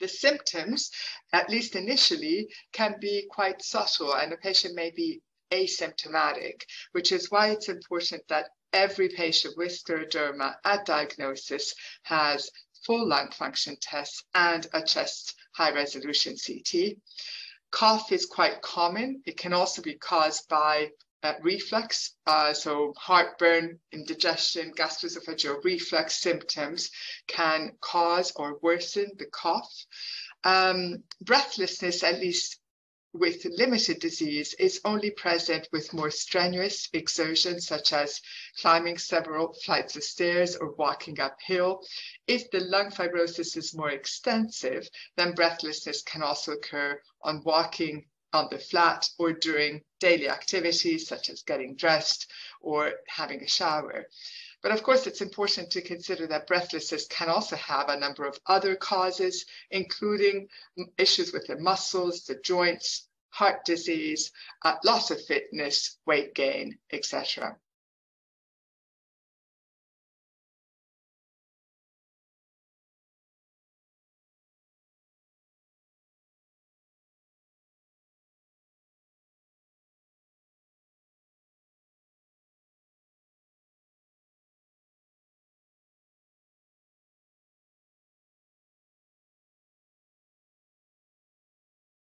the symptoms, at least initially, can be quite subtle and the patient may be asymptomatic, which is why it's important that every patient with scleroderma at diagnosis has full lung function tests and a chest high resolution CT. Cough is quite common. It can also be caused by uh, reflux, uh, so heartburn, indigestion, gastroesophageal reflux symptoms can cause or worsen the cough. Um, breathlessness, at least with limited disease is only present with more strenuous exertion, such as climbing several flights of stairs or walking uphill. If the lung fibrosis is more extensive, then breathlessness can also occur on walking on the flat or during daily activities such as getting dressed or having a shower. But of course, it's important to consider that breathlessness can also have a number of other causes, including issues with the muscles, the joints, heart disease, uh, loss of fitness, weight gain, etc.